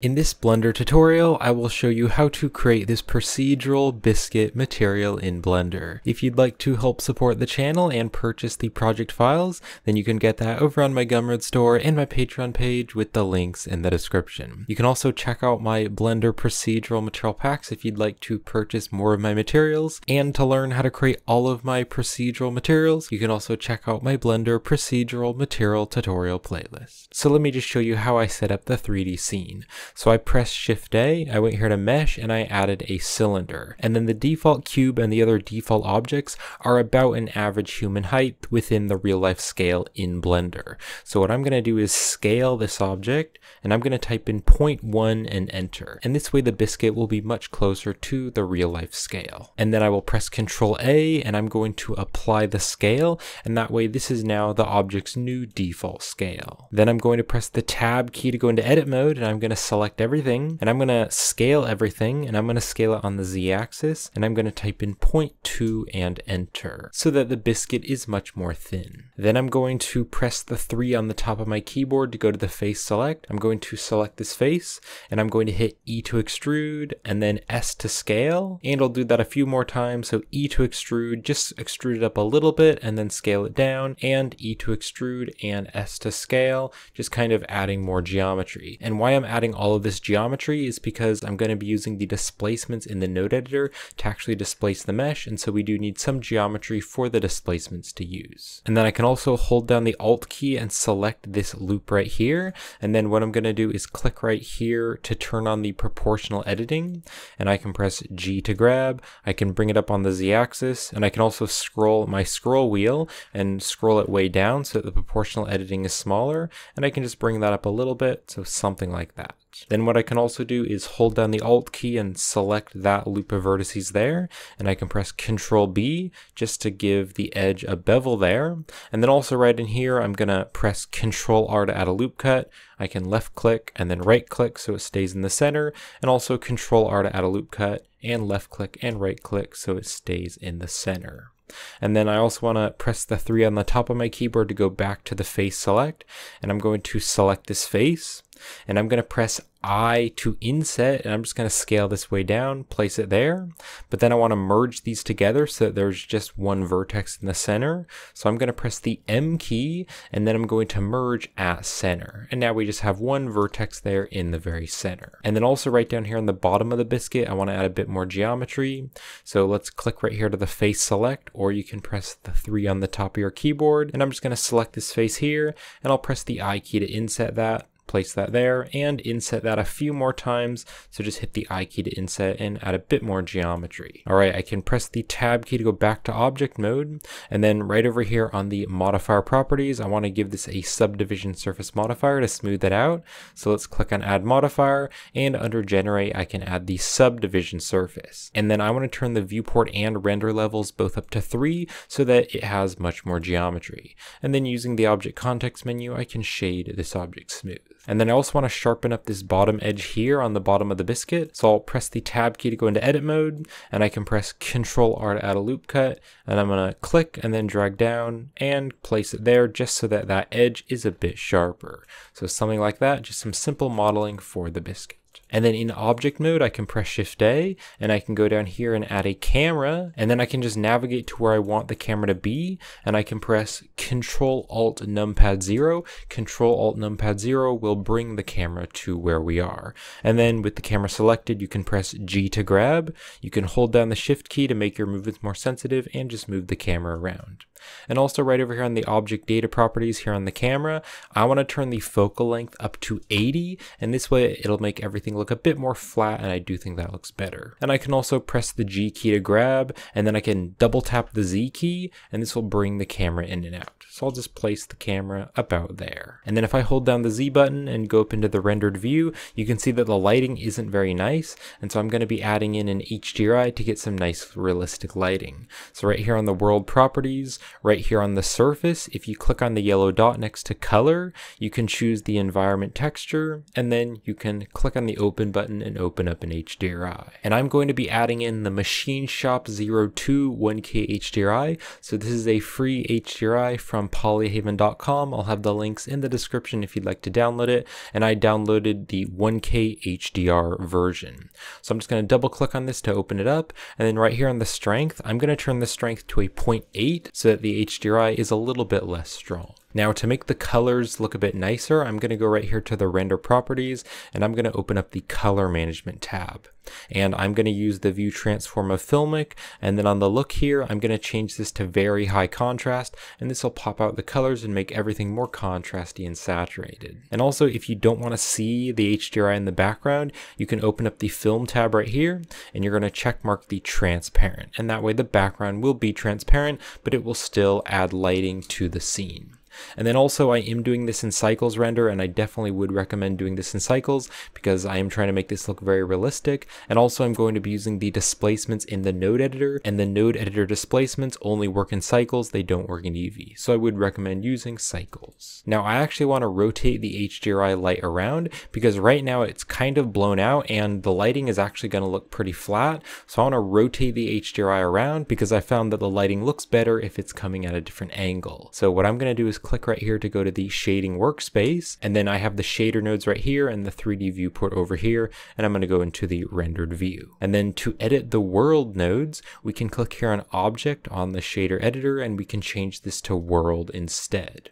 In this Blender tutorial, I will show you how to create this procedural biscuit material in Blender. If you'd like to help support the channel and purchase the project files, then you can get that over on my Gumroad store and my Patreon page with the links in the description. You can also check out my Blender procedural material packs if you'd like to purchase more of my materials, and to learn how to create all of my procedural materials, you can also check out my Blender procedural material tutorial playlist. So let me just show you how I set up the 3D scene. So I press Shift A, I went here to Mesh, and I added a cylinder. And then the default cube and the other default objects are about an average human height within the real life scale in Blender. So what I'm going to do is scale this object, and I'm going to type in 0.1 and enter. And this way the biscuit will be much closer to the real life scale. And then I will press Control A, and I'm going to apply the scale, and that way this is now the object's new default scale. Then I'm going to press the Tab key to go into edit mode, and I'm going to select select everything and I'm going to scale everything and I'm going to scale it on the Z axis and I'm going to type in 0.2 and enter so that the biscuit is much more thin. Then I'm going to press the 3 on the top of my keyboard to go to the face select. I'm going to select this face and I'm going to hit E to extrude and then S to scale and I'll do that a few more times. So E to extrude, just extrude it up a little bit and then scale it down and E to extrude and S to scale, just kind of adding more geometry. And why I'm adding all all of this geometry is because I'm going to be using the displacements in the node editor to actually displace the mesh, and so we do need some geometry for the displacements to use. And then I can also hold down the Alt key and select this loop right here, and then what I'm going to do is click right here to turn on the proportional editing, and I can press G to grab, I can bring it up on the Z-axis, and I can also scroll my scroll wheel and scroll it way down so that the proportional editing is smaller, and I can just bring that up a little bit, so something like that. Then what I can also do is hold down the Alt key and select that loop of vertices there, and I can press Control B just to give the edge a bevel there. And then also right in here, I'm gonna press Control R to add a loop cut. I can left click and then right click so it stays in the center, and also Control R to add a loop cut, and left click and right click so it stays in the center. And then I also want to press the 3 on the top of my keyboard to go back to the face select. And I'm going to select this face and I'm going to press I to inset and I'm just going to scale this way down, place it there. But then I want to merge these together so that there's just one vertex in the center. So I'm going to press the M key and then I'm going to merge at center. And now we just have one vertex there in the very center. And then also right down here on the bottom of the biscuit, I want to add a bit more geometry. So let's click right here to the face select or you can press the three on the top of your keyboard. And I'm just going to select this face here and I'll press the I key to inset that place that there and inset that a few more times. So just hit the I key to inset and add a bit more geometry. All right, I can press the tab key to go back to object mode. And then right over here on the modifier properties, I want to give this a subdivision surface modifier to smooth that out. So let's click on add modifier and under generate, I can add the subdivision surface. And then I want to turn the viewport and render levels both up to three so that it has much more geometry. And then using the object context menu, I can shade this object smooth. And then I also want to sharpen up this bottom edge here on the bottom of the biscuit. So I'll press the tab key to go into edit mode and I can press control R to add a loop cut and I'm going to click and then drag down and place it there just so that that edge is a bit sharper. So something like that, just some simple modeling for the biscuit. And then in object mode, I can press shift A and I can go down here and add a camera. And then I can just navigate to where I want the camera to be. And I can press control alt numpad zero. Control alt numpad zero will bring the camera to where we are. And then with the camera selected, you can press G to grab. You can hold down the shift key to make your movements more sensitive and just move the camera around. And also right over here on the object data properties here on the camera, I want to turn the focal length up to 80 and this way it'll make everything look a bit more flat and I do think that looks better. And I can also press the G key to grab and then I can double tap the Z key and this will bring the camera in and out. So I'll just place the camera about there. And then if I hold down the Z button and go up into the rendered view, you can see that the lighting isn't very nice. And so I'm going to be adding in an HDRI to get some nice realistic lighting. So right here on the world properties, right here on the surface, if you click on the yellow dot next to color, you can choose the environment texture, and then you can click on the open button and open up an HDRI. And I'm going to be adding in the Machine Shop 02 1K HDRI. So this is a free HDRI from polyhaven.com. I'll have the links in the description if you'd like to download it. And I downloaded the 1K HDR version. So I'm just going to double click on this to open it up. And then right here on the strength, I'm going to turn the strength to a 0.8 so that the HDRI is a little bit less strong. Now to make the colors look a bit nicer, I'm going to go right here to the render properties and I'm going to open up the color management tab. And I'm going to use the view transform of Filmic and then on the look here, I'm going to change this to very high contrast and this will pop out the colors and make everything more contrasty and saturated. And also if you don't want to see the HDRI in the background, you can open up the film tab right here and you're going to check mark the transparent and that way the background will be transparent but it will still add lighting to the scene. And then also I am doing this in cycles render and I definitely would recommend doing this in cycles because I am trying to make this look very realistic. And also I'm going to be using the displacements in the node editor and the node editor displacements only work in cycles. They don't work in Eevee. So I would recommend using cycles. Now I actually want to rotate the HDRI light around because right now it's kind of blown out and the lighting is actually going to look pretty flat. So I want to rotate the HDRI around because I found that the lighting looks better if it's coming at a different angle. So what I'm going to do is click right here to go to the shading workspace. And then I have the shader nodes right here and the 3D viewport over here. And I'm going to go into the rendered view. And then to edit the world nodes, we can click here on object on the shader editor and we can change this to world instead.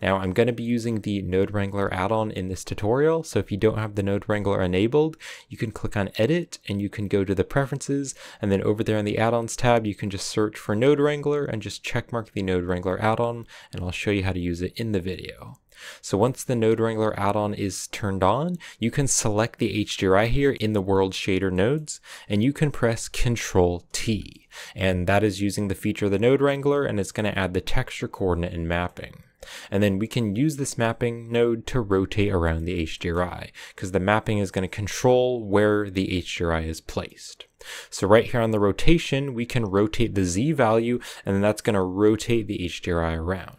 Now I'm going to be using the Node Wrangler add-on in this tutorial, so if you don't have the Node Wrangler enabled, you can click on Edit and you can go to the Preferences, and then over there in the Add-ons tab, you can just search for Node Wrangler and just checkmark the Node Wrangler add-on, and I'll show you how to use it in the video. So once the Node Wrangler add-on is turned on, you can select the HDRI here in the world shader nodes, and you can press Control T. And that is using the feature of the Node Wrangler, and it's going to add the texture coordinate and mapping. And then we can use this mapping node to rotate around the HDRI because the mapping is going to control where the HDRI is placed. So right here on the rotation, we can rotate the Z value and that's going to rotate the HDRI around.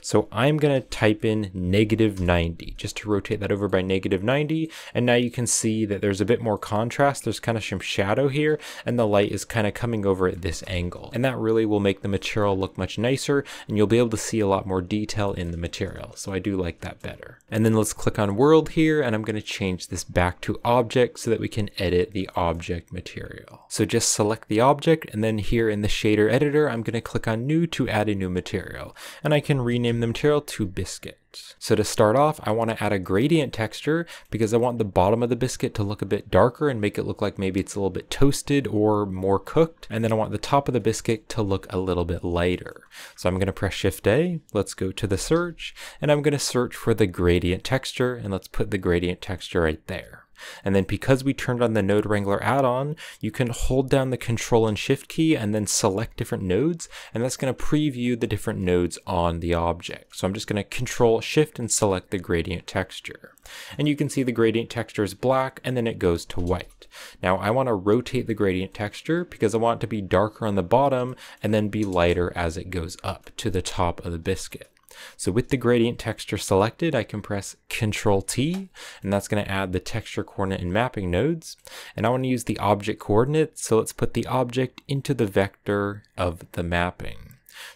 So I'm going to type in negative 90 just to rotate that over by negative 90. And now you can see that there's a bit more contrast. There's kind of some shadow here and the light is kind of coming over at this angle. And that really will make the material look much nicer and you'll be able to see a lot more detail in the material. So I do like that better. And then let's click on world here and I'm going to change this back to object so that we can edit the object material. So just select the object and then here in the shader editor, I'm going to click on new to add a new material. And I can rename the material to biscuit. So to start off, I want to add a gradient texture because I want the bottom of the biscuit to look a bit darker and make it look like maybe it's a little bit toasted or more cooked. And then I want the top of the biscuit to look a little bit lighter. So I'm going to press Shift A. Let's go to the search and I'm going to search for the gradient texture and let's put the gradient texture right there. And then because we turned on the Node Wrangler add-on, you can hold down the Control and Shift key and then select different nodes, and that's going to preview the different nodes on the object. So I'm just going to Control Shift and select the gradient texture. And you can see the gradient texture is black and then it goes to white. Now I want to rotate the gradient texture because I want it to be darker on the bottom and then be lighter as it goes up to the top of the biscuit. So with the gradient texture selected, I can press Control T, and that's going to add the texture coordinate and mapping nodes. And I want to use the object coordinate, so let's put the object into the vector of the mapping.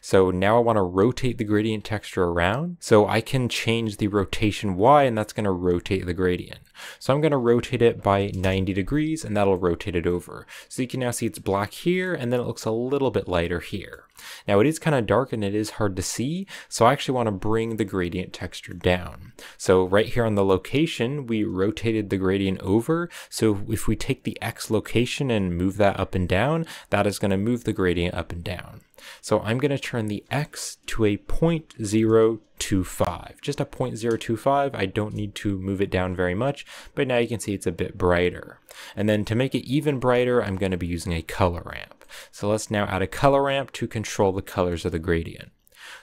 So now I want to rotate the gradient texture around. So I can change the rotation Y and that's going to rotate the gradient. So I'm going to rotate it by 90 degrees and that'll rotate it over. So you can now see it's black here and then it looks a little bit lighter here. Now it is kind of dark and it is hard to see, so I actually want to bring the gradient texture down. So right here on the location, we rotated the gradient over. So if we take the X location and move that up and down, that is going to move the gradient up and down. So I'm going to turn the X to a 0.025, just a 0.025. I don't need to move it down very much, but now you can see it's a bit brighter. And then to make it even brighter, I'm going to be using a color ramp. So let's now add a color ramp to control the colors of the gradient.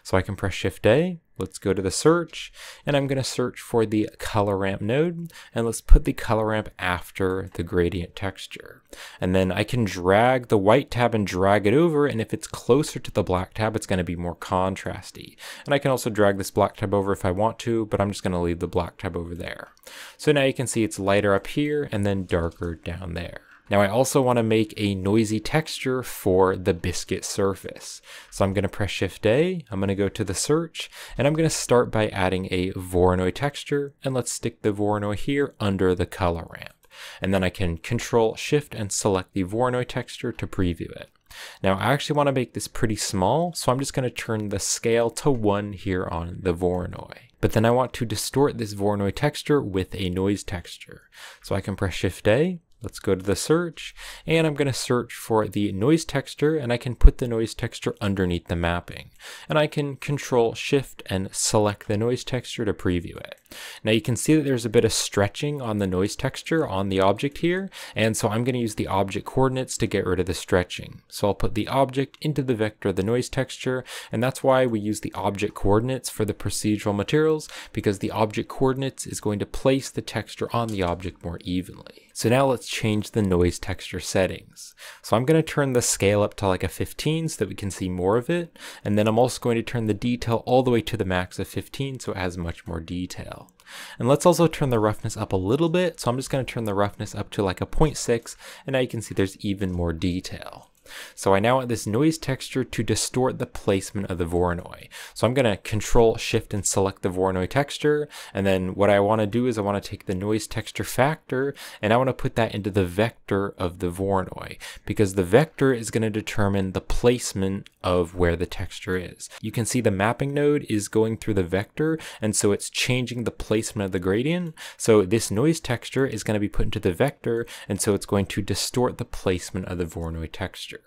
So I can press Shift A, let's go to the search, and I'm going to search for the color ramp node, and let's put the color ramp after the gradient texture. And then I can drag the white tab and drag it over, and if it's closer to the black tab, it's going to be more contrasty. And I can also drag this black tab over if I want to, but I'm just going to leave the black tab over there. So now you can see it's lighter up here and then darker down there. Now I also want to make a noisy texture for the biscuit surface. So I'm going to press Shift A, I'm going to go to the search, and I'm going to start by adding a Voronoi texture, and let's stick the Voronoi here under the color ramp. And then I can Control Shift and select the Voronoi texture to preview it. Now I actually want to make this pretty small, so I'm just going to turn the scale to 1 here on the Voronoi. But then I want to distort this Voronoi texture with a noise texture. So I can press Shift A, Let's go to the search and I'm going to search for the noise texture and I can put the noise texture underneath the mapping. And I can control shift and select the noise texture to preview it. Now you can see that there's a bit of stretching on the noise texture on the object here. And so I'm going to use the object coordinates to get rid of the stretching. So I'll put the object into the vector of the noise texture. And that's why we use the object coordinates for the procedural materials because the object coordinates is going to place the texture on the object more evenly. So now let's change the noise texture settings. So I'm going to turn the scale up to like a 15 so that we can see more of it. And then I'm also going to turn the detail all the way to the max of 15 so it has much more detail. And let's also turn the roughness up a little bit. So I'm just going to turn the roughness up to like a 0.6 and now you can see there's even more detail. So I now want this noise texture to distort the placement of the Voronoi. So I'm going to control shift and select the Voronoi texture. And then what I want to do is I want to take the noise texture factor and I want to put that into the vector of the Voronoi because the vector is going to determine the placement of where the texture is. You can see the mapping node is going through the vector and so it's changing the placement of the gradient. So this noise texture is going to be put into the vector and so it's going to distort the placement of the Voronoi texture.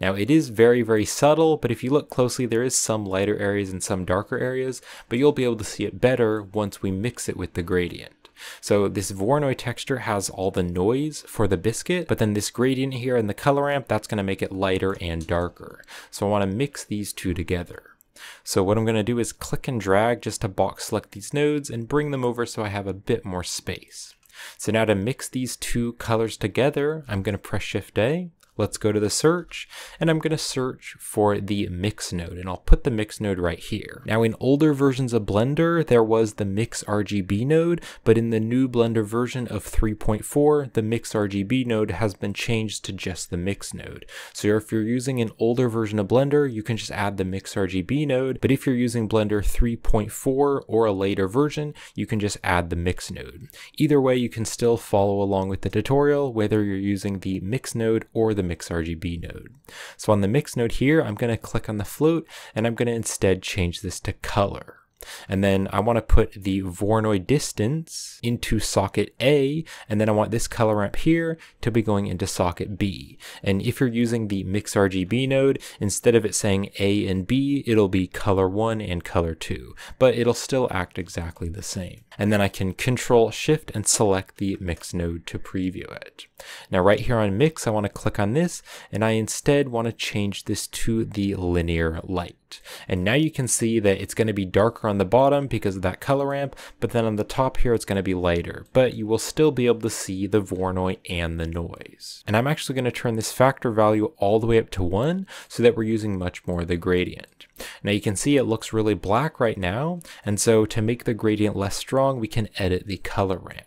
Now it is very, very subtle, but if you look closely, there is some lighter areas and some darker areas, but you'll be able to see it better once we mix it with the gradient. So this Voronoi texture has all the noise for the biscuit, but then this gradient here in the color ramp, that's gonna make it lighter and darker. So I wanna mix these two together. So what I'm going to do is click and drag just to box select these nodes and bring them over so I have a bit more space. So now to mix these two colors together, I'm going to press Shift A Let's go to the search and I'm going to search for the mix node and I'll put the mix node right here. Now in older versions of Blender, there was the mix RGB node, but in the new Blender version of 3.4, the mix RGB node has been changed to just the mix node. So if you're using an older version of Blender, you can just add the mix RGB node, but if you're using Blender 3.4 or a later version, you can just add the mix node. Either way, you can still follow along with the tutorial, whether you're using the mix node or the mix RGB node. So on the mix node here, I'm going to click on the float and I'm going to instead change this to color. And then I want to put the Voronoi distance into socket A, and then I want this color ramp here to be going into socket B. And if you're using the Mix RGB node, instead of it saying A and B, it'll be color 1 and color 2, but it'll still act exactly the same. And then I can control shift and select the mix node to preview it. Now right here on mix, I want to click on this, and I instead want to change this to the linear light. And now you can see that it's going to be darker on the bottom because of that color ramp, but then on the top here it's going to be lighter, but you will still be able to see the Voronoi and the noise. And I'm actually going to turn this factor value all the way up to 1 so that we're using much more the gradient. Now you can see it looks really black right now, and so to make the gradient less strong, we can edit the color ramp.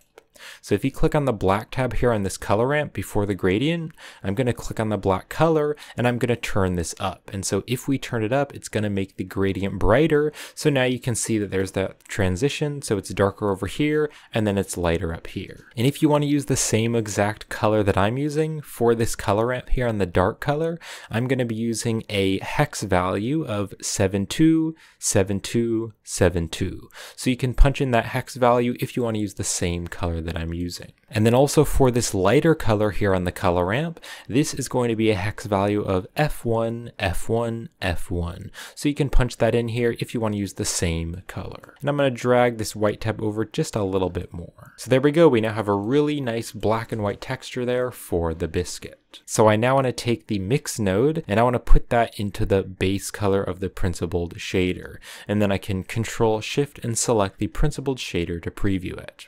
So if you click on the black tab here on this color ramp before the gradient, I'm going to click on the black color and I'm going to turn this up. And so if we turn it up, it's going to make the gradient brighter. So now you can see that there's that transition. So it's darker over here and then it's lighter up here. And if you want to use the same exact color that I'm using for this color ramp here on the dark color, I'm going to be using a hex value of 727272. So you can punch in that hex value if you want to use the same color that I'm using. And then also for this lighter color here on the color ramp, this is going to be a hex value of F1, F1, F1. So you can punch that in here if you want to use the same color. And I'm going to drag this white tab over just a little bit more. So there we go. We now have a really nice black and white texture there for the biscuit. So I now want to take the mix node and I want to put that into the base color of the principled shader. And then I can control shift and select the principled shader to preview it.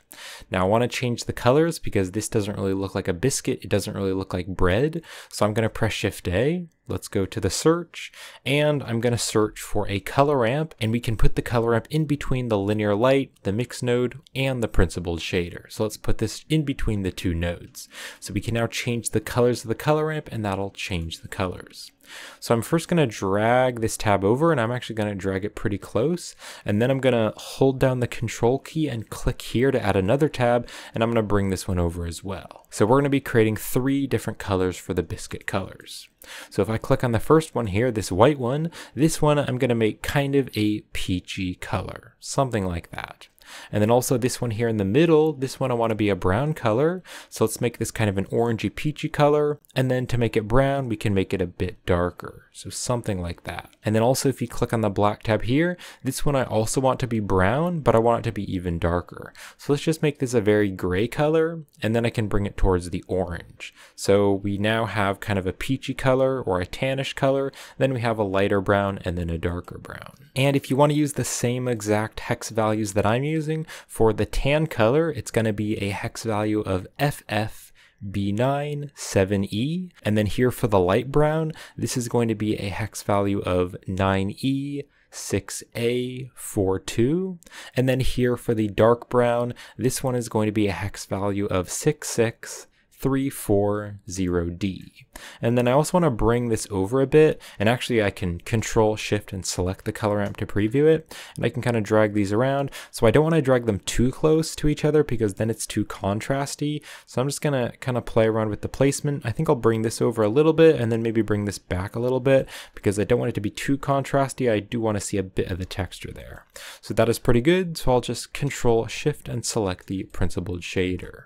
Now I want to change the colors because this doesn't really look like a biscuit. It doesn't really look like bread. So I'm going to press shift A Let's go to the search and I'm going to search for a color ramp and we can put the color ramp in between the linear light, the mix node, and the principled shader. So let's put this in between the two nodes. So we can now change the colors of the color ramp and that'll change the colors. So I'm first going to drag this tab over and I'm actually going to drag it pretty close. And then I'm going to hold down the control key and click here to add another tab. And I'm going to bring this one over as well. So we're going to be creating three different colors for the biscuit colors. So if I click on the first one here, this white one, this one I'm going to make kind of a peachy color, something like that. And then also this one here in the middle, this one I want to be a brown color. So let's make this kind of an orangey peachy color. And then to make it brown, we can make it a bit darker. So something like that. And then also if you click on the black tab here, this one I also want to be brown, but I want it to be even darker. So let's just make this a very gray color, and then I can bring it towards the orange. So we now have kind of a peachy color or a tannish color, then we have a lighter brown and then a darker brown. And if you want to use the same exact hex values that I'm using, for the tan color, it's going to be a hex value of FF B9, 7E, and then here for the light brown, this is going to be a hex value of 9E, 6A, 42. And then here for the dark brown, this one is going to be a hex value of 66, 340D. And then I also want to bring this over a bit, and actually I can control shift and select the color ramp to preview it, and I can kind of drag these around. So I don't want to drag them too close to each other because then it's too contrasty. So I'm just going to kind of play around with the placement. I think I'll bring this over a little bit and then maybe bring this back a little bit because I don't want it to be too contrasty. I do want to see a bit of the texture there. So that is pretty good. So I'll just control shift and select the principled shader.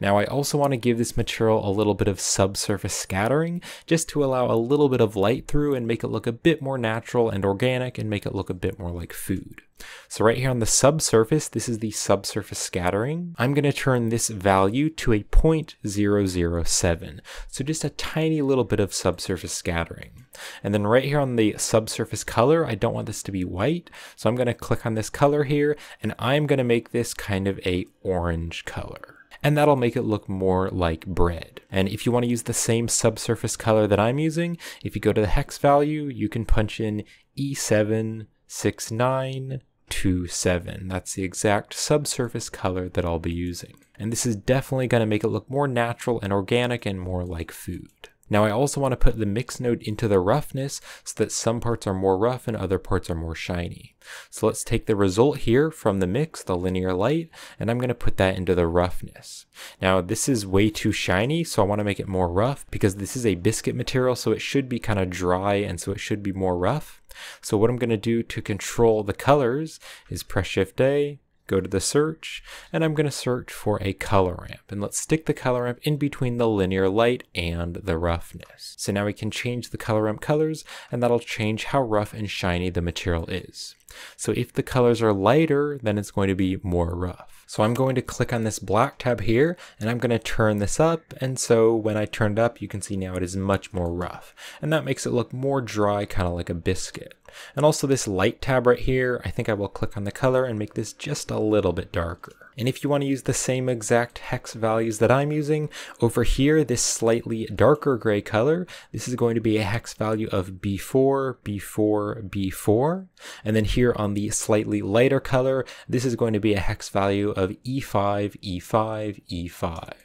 Now I also want to give this material a little bit of subsurface scattering just to allow a little bit of light through and make it look a bit more natural and organic and make it look a bit more like food. So right here on the subsurface, this is the subsurface scattering. I'm going to turn this value to a 0.007. So just a tiny little bit of subsurface scattering. And then right here on the subsurface color, I don't want this to be white. So I'm going to click on this color here and I'm going to make this kind of a orange color and that'll make it look more like bread. And if you want to use the same subsurface color that I'm using, if you go to the hex value, you can punch in E76927. That's the exact subsurface color that I'll be using. And this is definitely going to make it look more natural and organic and more like food. Now I also want to put the mix node into the roughness so that some parts are more rough and other parts are more shiny. So let's take the result here from the mix, the linear light, and I'm going to put that into the roughness. Now this is way too shiny, so I want to make it more rough because this is a biscuit material, so it should be kind of dry and so it should be more rough. So what I'm going to do to control the colors is press Shift A, go to the search, and I'm going to search for a color ramp. And let's stick the color ramp in between the linear light and the roughness. So now we can change the color ramp colors, and that'll change how rough and shiny the material is. So if the colors are lighter, then it's going to be more rough. So I'm going to click on this black tab here, and I'm going to turn this up, and so when I turn it up, you can see now it is much more rough. And that makes it look more dry, kind of like a biscuit. And also this light tab right here, I think I will click on the color and make this just a little bit darker. And if you want to use the same exact hex values that I'm using, over here, this slightly darker gray color, this is going to be a hex value of B4, B4, B4. And then here on the slightly lighter color, this is going to be a hex value of E5, E5, E5.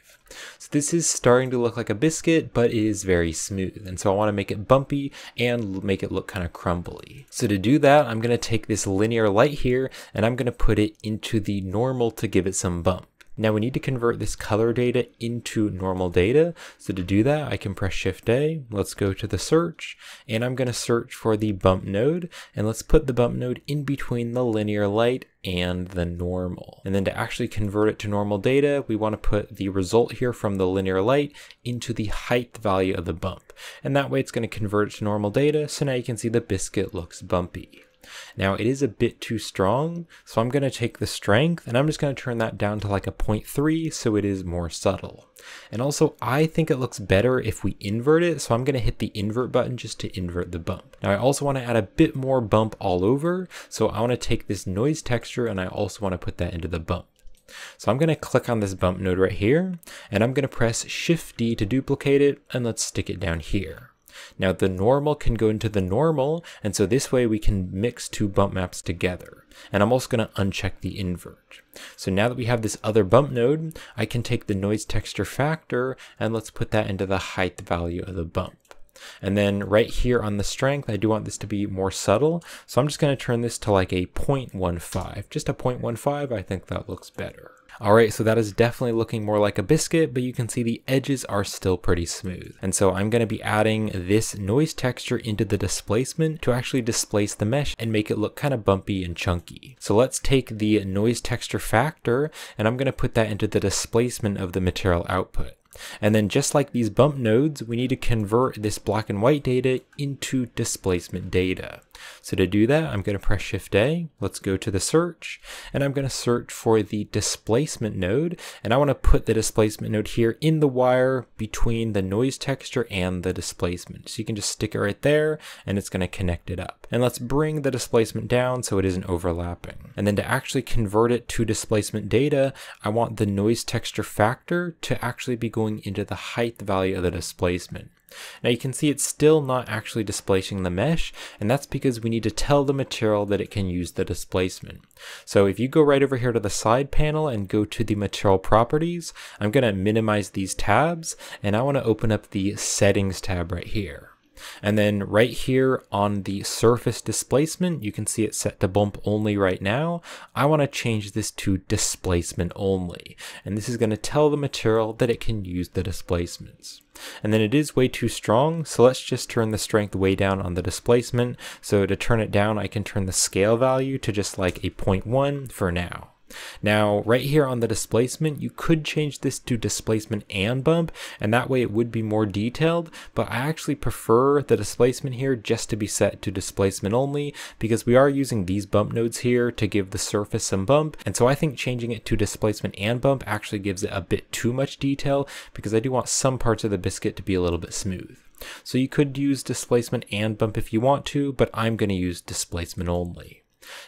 This is starting to look like a biscuit, but it is very smooth. And so I want to make it bumpy and make it look kind of crumbly. So to do that, I'm going to take this linear light here and I'm going to put it into the normal to give it some bump. Now we need to convert this color data into normal data. So to do that, I can press Shift A. Let's go to the search and I'm going to search for the bump node and let's put the bump node in between the linear light and the normal. And then to actually convert it to normal data, we want to put the result here from the linear light into the height value of the bump. And that way it's going to convert it to normal data, so now you can see the biscuit looks bumpy. Now it is a bit too strong, so I'm going to take the strength and I'm just going to turn that down to like a 0.3 so it is more subtle. And also I think it looks better if we invert it, so I'm going to hit the invert button just to invert the bump. Now I also want to add a bit more bump all over, so I want to take this noise texture and I also want to put that into the bump. So I'm going to click on this bump node right here, and I'm going to press Shift D to duplicate it, and let's stick it down here. Now the normal can go into the normal, and so this way we can mix two bump maps together. And I'm also going to uncheck the invert. So now that we have this other bump node, I can take the noise texture factor and let's put that into the height value of the bump. And then right here on the strength, I do want this to be more subtle. So I'm just going to turn this to like a 0.15, just a 0.15. I think that looks better. Alright, so that is definitely looking more like a biscuit, but you can see the edges are still pretty smooth. And so I'm going to be adding this noise texture into the displacement to actually displace the mesh and make it look kind of bumpy and chunky. So let's take the noise texture factor and I'm going to put that into the displacement of the material output. And then just like these bump nodes, we need to convert this black and white data into displacement data. So to do that, I'm going to press Shift A. Let's go to the search and I'm going to search for the displacement node. And I want to put the displacement node here in the wire between the noise texture and the displacement. So you can just stick it right there and it's going to connect it up. And let's bring the displacement down so it isn't overlapping. And then to actually convert it to displacement data, I want the noise texture factor to actually be going into the height value of the displacement. Now you can see it's still not actually displacing the mesh, and that's because we need to tell the material that it can use the displacement. So if you go right over here to the side panel and go to the material properties, I'm going to minimize these tabs, and I want to open up the settings tab right here. And then right here on the surface displacement, you can see it set to bump only right now. I want to change this to displacement only. And this is going to tell the material that it can use the displacements. And then it is way too strong, so let's just turn the strength way down on the displacement. So to turn it down, I can turn the scale value to just like a 0.1 for now. Now, right here on the displacement, you could change this to displacement and bump, and that way it would be more detailed, but I actually prefer the displacement here just to be set to displacement only, because we are using these bump nodes here to give the surface some bump, and so I think changing it to displacement and bump actually gives it a bit too much detail, because I do want some parts of the biscuit to be a little bit smooth. So you could use displacement and bump if you want to, but I'm going to use displacement only.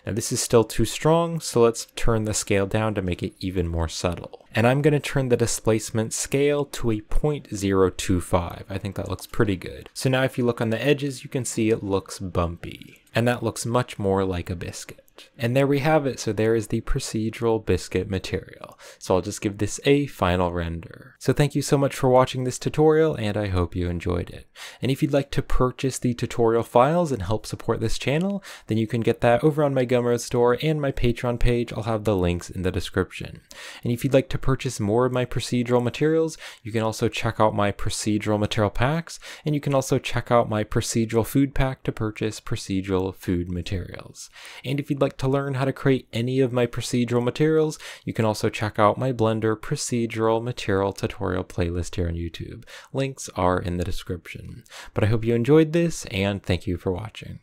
Now this is still too strong, so let's turn the scale down to make it even more subtle. And I'm going to turn the displacement scale to a 0.025. I think that looks pretty good. So now if you look on the edges, you can see it looks bumpy. And that looks much more like a biscuit. And there we have it. So there is the procedural biscuit material. So I'll just give this a final render. So thank you so much for watching this tutorial and I hope you enjoyed it. And if you'd like to purchase the tutorial files and help support this channel, then you can get that over on my Gumroad store and my Patreon page. I'll have the links in the description. And if you'd like to purchase more of my procedural materials, you can also check out my procedural material packs and you can also check out my procedural food pack to purchase procedural food materials. And if you'd like like to learn how to create any of my procedural materials, you can also check out my Blender procedural material tutorial playlist here on YouTube. Links are in the description. But I hope you enjoyed this, and thank you for watching.